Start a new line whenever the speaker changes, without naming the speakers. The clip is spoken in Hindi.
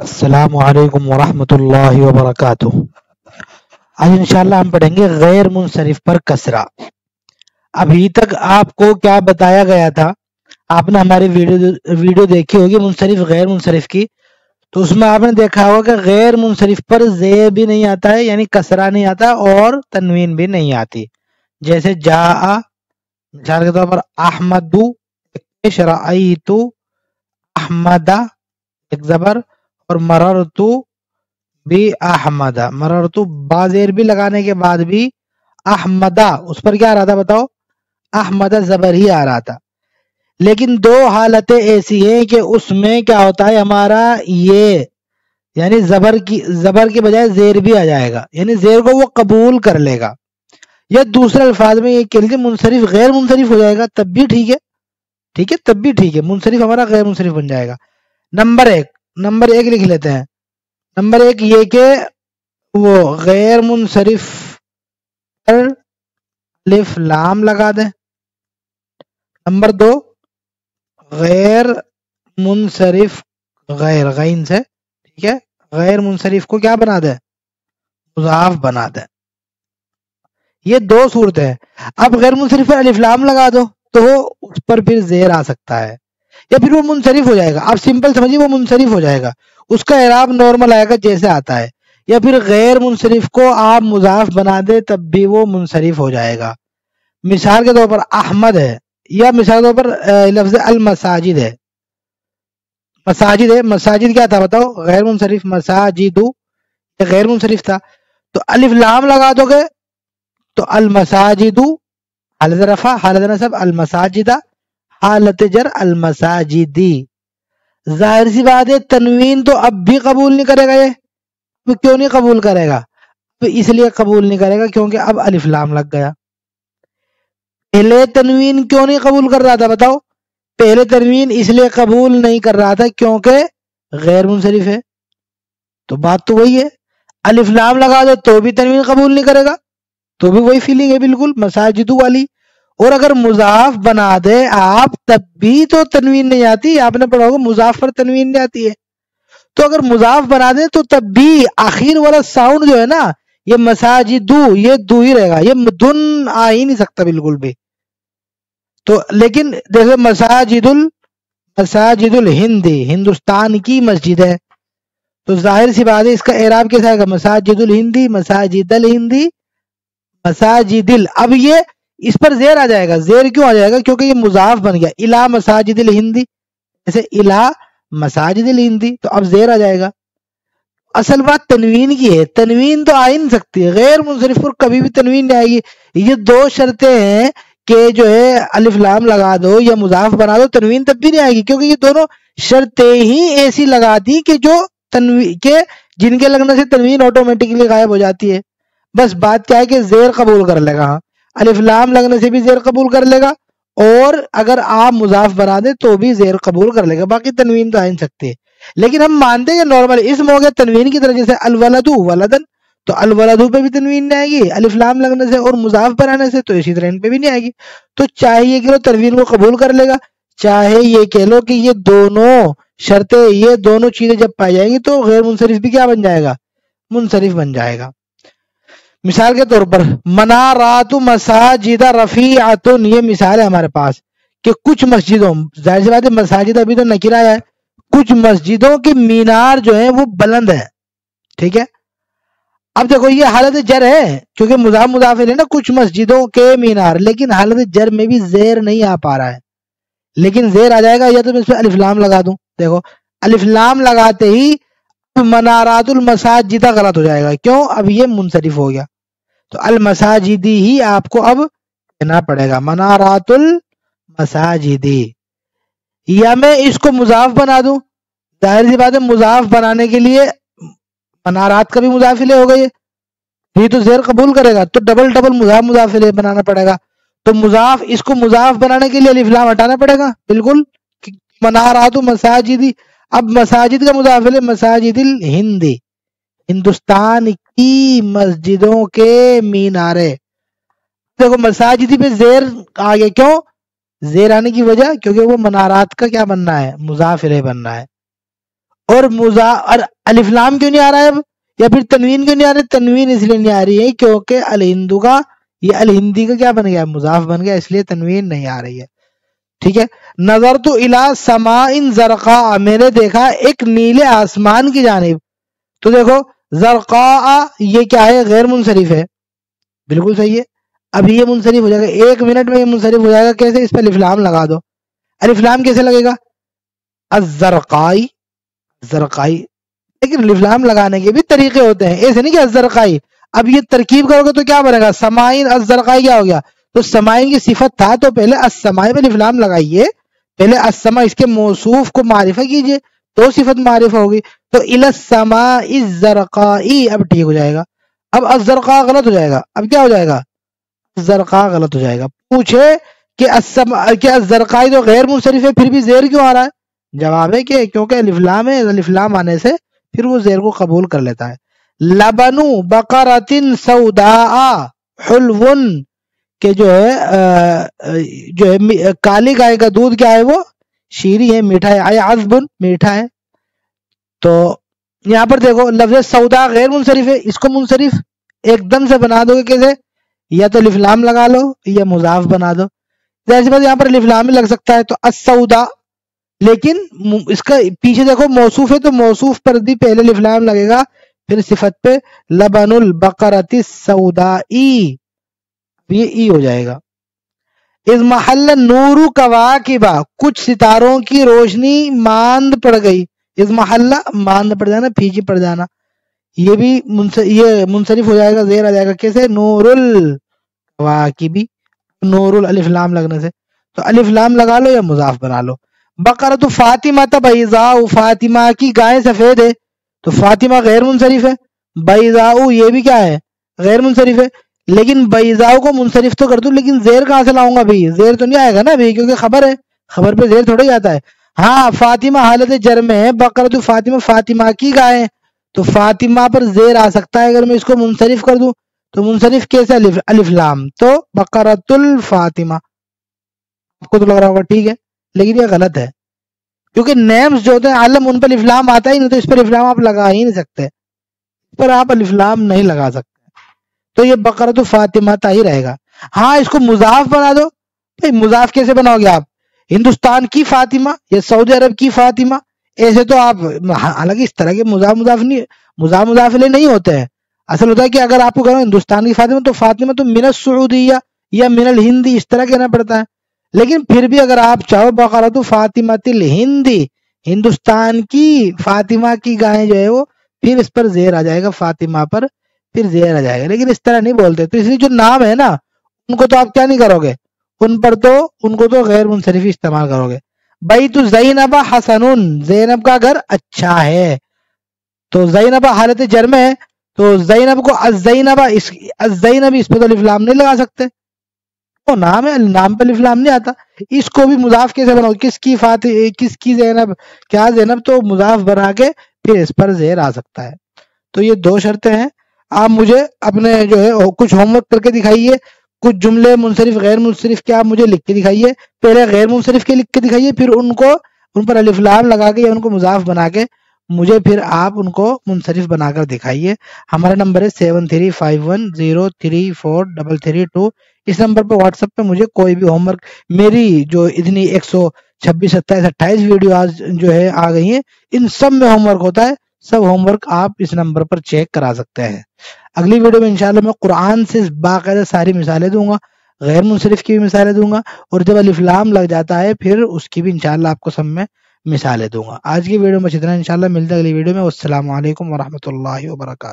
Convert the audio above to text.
असलकम वरहमतुल्लाहि वबरकातुह आज इंशाल्लाह हम पढ़ेंगे गैर मुनसरिफ पर कसरा। अभी तक आपको क्या बताया गया था? आपने हमारी वीडियो वीडियो देखी होगी मुनसरिफ, गैर मुनसरिफ की। तो उसमें आपने देखा होगा कि गैर मुनसरिफ पर जे भी नहीं आता है, यानी कसरा नहीं आता और तनवीन भी नहीं आती। जैसे जा मिसाल के तौर पर अहमदू शराइतु, अहमदा, एक जबर और मरर तो भी अहमदा। मरर तो बाजेर भी लगाने के बाद भी अहमदा। उस पर क्या आ रहा था बताओ? अहमदा जबर ही आ रहा था। लेकिन दो हालतें ऐसी हैं कि उसमें क्या होता है, हमारा ये, यानी जबर की, जबर के बजाय जेर भी आ जाएगा। यानी जेर को वो कबूल कर लेगा। या दूसरे अल्फाज में ये कह लीजिए, मुनसरिफ गैर मुनसरिफ हो जाएगा, तब भी ठीक है। ठीक है, तब भी ठीक है। मुनसरिफ हमारा गैर मुनसरिफ बन जाएगा। नंबर एक नंबर एक लिख लेते हैं। नंबर एक ये के वो गैर मुनसरिफ पर लिफ लाम लगा दें। नंबर दो, गैर मुनसरिफ, गैर गैन से, ठीक है? गैर मुनसरिफ को क्या बना दे? मुजाफ बना दे। ये दो सूरत है। अब गैर मुनसरिफ पर अलिफ्लाम लगा दो तो उस पर फिर जेर आ सकता है। या फिर वो मुनसरिफ हो जाएगा। आप सिंपल समझिए, वो मुनसरिफ हो जाएगा। उसका एराब नॉर्मल आएगा, जैसे आता है। या फिर गैर मुनसरिफ को आप मुजाफ बना दे, तब भी वो मुनसरिफ हो जाएगा। मिसाल के तौर पर अहमद है, या मिसाल के तौर पर लफ्ज अल मसाजिद है। मसाजिद है, मसाजिद क्या था बताओ? गैर मुनसरिफ, मसाजिदू गैर मुनसरिफ था। तो अलिफ लाम लगा दोगे तो अल मसाजिदू हालत रफा, हालत नसब अल मसाजिदा हालत जर अलमसाजिदी। ज़ाहिर सी बात है, तनवीन तो अब भी कबूल नहीं करेगा ये। तो क्यों नहीं कबूल करेगा? तो इसलिए कबूल नहीं करेगा क्योंकि अब अलिफ्लाम लग गया। पहले तनवीन क्यों नहीं कबूल कर रहा था, बताओ? पहले तनवीन इसलिए कबूल नहीं कर रहा था क्योंकि गैर मुनसरिफ है। तो बात तो वही है। अलिफ्लाम लगा दो तो भी तनवीन कबूल नहीं करेगा। तो भी वही फीलिंग है बिल्कुल, मसाजिदू वाली। और अगर मुजाफ बना दे आप, तब भी तो तनवीन नहीं आती। आपने पढ़ा होगा, मुजाफ पर तनवीन नहीं आती है। तो अगर मुजाफ बना दे तो तब भी आखिर वाला साउंड जो है ना, ये मसाजिदू, ये दू ही रहेगा। ये धुन आ ही नहीं सकता बिल्कुल भी। तो लेकिन जैसे मसाजिदुल मसाजिदुल हिंदी, हिंदुस्तान की मस्जिद है। तो ज़ाहिर सी बात है, इसका एराब कैसा आएगा? मसाजिदुल हिंदी, मसाजिदल हिंदी, मसाजिदिल। अब ये इस पर जेर आ जाएगा। जेर क्यों आ जाएगा? क्योंकि ये मुजाफ बन गया। इला मसाजिद हिंदी। जैसे इला मसाजिद हिंदी तो अब जेर आ जाएगा। असल बात तनवीन की है। तनवीन तो आ ही नहीं सकती। है गैर मुनसरिफ पर कभी भी तनवीन नहीं आएगी। ये दो शर्तें हैं कि जो है अलिफ्लाम लगा दो या मुजाफ बना दो, तनवीन तब भी नहीं आएगी। क्योंकि ये दोनों शर्तें ही ऐसी लगा दी कि जो तनवी, के जिनके लगने से तनवीन ऑटोमेटिकली गायब हो जाती है। बस बात क्या है कि जेर कबूल कर लेगा। हाँ अलिफ्लाम लगने से भी जेर कबूल कर लेगा, और अगर आप मुजाफ बना दे तो भी जेर कबूल कर लेगा, बाकी तनवीन तो आ नहीं सकती। लेकिन हम मानते हैं नॉर्मल इस मौके तनवीन की तरह, जैसे अलवलदू, वलदन तो अलवलदू पे भी तनवीन नहीं आएगी अलिफ्लाम लगने से और मुजाफ बनाने से तो इसी तरह इन पे भी नहीं आएगी। तो चाहे ये कह लो तनवीन को कबूल कर लेगा, चाहे ये कह लो कि ये दोनों शर्तें, ये दोनों चीज़ें जब पाई जाएँगी तो गैर मुनसरिफ भी क्या बन जाएगा? मुनसरिफ बन जाएगा। मिसाल के तौर पर, मनारात मसाजिदा रफी आतुन ये मिसाल है हमारे पास कि कुछ मस्जिदों, ज़ाहिर सी बात है मसाजिद अभी तो नकिरा है, कुछ मस्जिदों के मीनार जो है वो बुलंद है, ठीक है? अब देखो ये हालत जर है, क्योंकि मुजाफ मुजाफिर है ना कुछ मस्जिदों के मीनार, लेकिन हालत जर में भी जेर नहीं आ पा रहा है। लेकिन जेर आ जाएगा, या तो मैं इसमें अलिफ्लाम लगा दूँ, देखो अलिफ्लाम लगाते ही मनारातुल मसाजिदा गलत हो जाएगा। क्यों? अब ये मुनसरिफ हो गया। तो अल मसाजिदी ही आपको अब कहना पड़ेगा। मनारातुल मसाजिदी। या मैं इसको मुजाफ बना दूँ? ज़ाहिर सी बात है, मुजाफ बनाने के लिए मनारात का भी मुजाफिले हो गए ये तो जेर कबूल करेगा तो डबल डबल मुजाफ मुजाफिले बनाना पड़ेगा। तो मुजाफ, इसको मुजाफ बनाने के लिए अलिफ्लाम हटाना पड़ेगा, बिल्कुल। मनारात मसाजिदी। अब मसाजिद का मुजाफिले मसाजिदिल हिंदी। हिंदुस्तान की मस्जिदों के मीनारे। देखो मसाजिदी पे जेर आ गया क्यों? जेर आने की वजह, क्योंकि वो मनारात का क्या बनना है? मुजाफिर बनना है। और मुजा, और अलिफ्लाम क्यों नहीं आ रहा है अब? या फिर तनवीन क्यों नहीं आ रही? तनवीन इसलिए नहीं आ रही है क्योंकि अल हिंदू का, ये अल हिंदी का क्या बन गया? मुजाफ बन गया, इसलिए तनवीन नहीं आ रही है। ठीक है? नज़र तो इला समा इन जरका, मैंने देखा एक नीले आसमान की जानब। तो देखो जरका ये क्या है? गैर मुनसरिफ है। बिल्कुल सही है। अभी ये मुनसरिफ हो जाएगा। एक मिनट में ये मुनसरिफ हो जाएगा। कैसे? इस पर लिफलाम लगा दो। अलिफ्लाम कैसे लगेगा? अजरकाई जरकाई लेकिन लिफलाम लगाने के भी तरीके होते हैं। ऐसे नहीं कि अजरकाई। अब ये तरकीब करोगे तो क्या बनेगा? समाइन, अजरकाई क्या हो गया? तो समाइन की सिफत था तो पहले असमाई पर लिफलाम लगाइए। पहले असमा इसके मौसूफ को मारिफा कीजिए। तो सिफत मारिफा होगी तो इलसमा जरकाई, अब ठीक हो जाएगा। अब अजरका गलत हो जाएगा। अब क्या हो जाएगा? जरका गलत हो जाएगा। पूछे कि अजरकाई तो गैर मुनसरिफ है, फिर भी जेर क्यों आ रहा है? जवाब है कि क्योंकि अलिफ्लाम है अलिफ्लाम आने से फिर वो जेर को कबूल कर लेता है। लबनु बकरतिन सऊदा हुलवन, के जो है जो है काली गाय का दूध क्या है वो? शीरी है, मीठा है आया अजबुन मीठा है। तो यहाँ पर देखो, लफ्ज सऊदा गैर मुनसरिफ है, इसको मुनसरिफ एकदम से बना दोगे कैसे? या तो लिफलाम लगा लो, या मुजाफ बना दो। जैसे बात यहाँ पर लिफलाम लग सकता है तो असऊदा लेकिन इसका पीछे देखो, मौसूफ है तो मौसूफ पर भी पहले लिफलाम लगेगा, फिर सिफत पे लबनुल बकरती सऊदाई ये ई हो जाएगा। इस महल नूरू कवाकिबा कुछ सितारों की रोशनी मांद पड़ गई। इस महल्ला मांद पड़ जाना, फीकी पड़ जाना। ये भी ये मुंसरिफ हो जाएगा, जेर आ जाएगा कैसे? नूरुल कवाकिबी नूरुल अलिफ्लाम लगने से। तो अलिफ्लाम लगा लो या मुजाफ बना लो। बकर तो फातिमा तबईजाऊ फातिमा की गाय सफ़ेद है। तो फातिमा गैर मुनसरिफ है। बैजाऊ ये भी क्या है? गैर मुनसरिफ है। लेकिन बैजाऊ को मुनसरिफ तो कर दू, लेकिन जेर कहाँ से लाऊँगा भाई? जेर तो नहीं आएगा ना भाई, क्योंकि खबर है। खबर पे जेर थोड़ा जाता है। हाँ फातिमा हालत जर में है, बकर तो फातिमा फातिमा की गाय तो फातिमा पर जेर आ सकता है, अगर मैं इसको मुनसरिफ कर दूँ तो मुनसरिफ कैसे अलिफ अलिफ्लाम तो बकरतुल फातिमा। आपको तो लग रहा होगा ठीक है, लेकिन ये गलत है। क्योंकि नेम्स जो होते हैं, आलम, उन पर इफ्लाम आता ही नहीं तो इस पर इफ्लाम आप लगा ही नहीं सकते। पर आप अलिफ्लाम नहीं लगा सकते। तो ये बकर तो फातिमाता ही रहेगा। हाँ इसको मुजाफ बना दो। भाई, मुजाफ कैसे बनाओगे आप? हिंदुस्तान की फातिमा, या सऊदी अरब की फातिमा, ऐसे तो आप, हालाँकि इस तरह के मुजाफ मुजाफ नहीं, मुजाफ, मुजाफिले नहीं होते हैं। असल होता है कि अगर आपको कहो हिंदुस्तान की फातिमा तो फातिमा तो मिनत सऊदिया या मिनल हिंदी, इस तरह कहना पड़ता है। लेकिन फिर भी अगर आप चाहो बकरा तो फातिमा तिल हिंदी, हिंदुस्तान की फातिमा की गाय जो है वो, फिर इस पर जेर आ जाएगा फातिमा पर। फिर जेर आ जाएगा। लेकिन इस तरह नहीं बोलते। तो इसलिए जो नाम है ना, उनको तो आप क्या नहीं करोगे? उन पर तो उनको तो गैर मुनसरफी इस्तेमाल करोगे। भाई तो जैनबा हसनुन, जैनब का घर अच्छा है। तो जैनबा हालत जर्म है तो जैनब को अजैनबा इस अजैनब इस पर तो लिफलाम नहीं लगा सकते। वो नाम है, नाम पर लिफलाम नहीं आता। इसको भी मुजाफ कैसे बनाओ किसकी फाति, किसकी जैनब, क्या जैनब? तो मुजाफ बना के फिर इस पर जेर आ सकता है। तो ये दो शर्तें हैं। आप मुझे अपने जो है कुछ होमवर्क करके दिखाइए, कुछ जुमले मुनसरिफ, गैर मुनसरिफ के आप मुझे लिख के दिखाइए, पहले गैर मुनसरिफ के लिख के दिखाइए, फिर उनको, उन पर अलिफ्लाम लगा के या उनको मुजाफ बना के मुझे फिर आप उनको मुनसरिफ बनाकर दिखाइए। हमारा नंबर है seven three five one zero three four double three two इस नंबर पर व्हाट्सएप पे मुझे कोई भी होमवर्क मेरी जो इतनी एक सौ छब्बीस, सत्ताईस, अट्ठाईस वीडियो आज जो है आ गई है, इन सब में होमवर्क होता है। सब होमवर्क आप इस नंबर पर चेक करा सकते हैं। अगली वीडियो में इंशाल्लाह मैं कुरान से बाकायदा सारी मिसालें दूँगा, गैर मुनसरिफ की भी मिसालें दूँगा और जब अलिफ्लाम लग जाता है फिर उसकी भी इंशाल्लाह आपको सब में मिसालें दूँगा। आज की वीडियो में इतना, इंशाल्लाह मिलता है अगली वीडियो में। असल वरहमल वर्का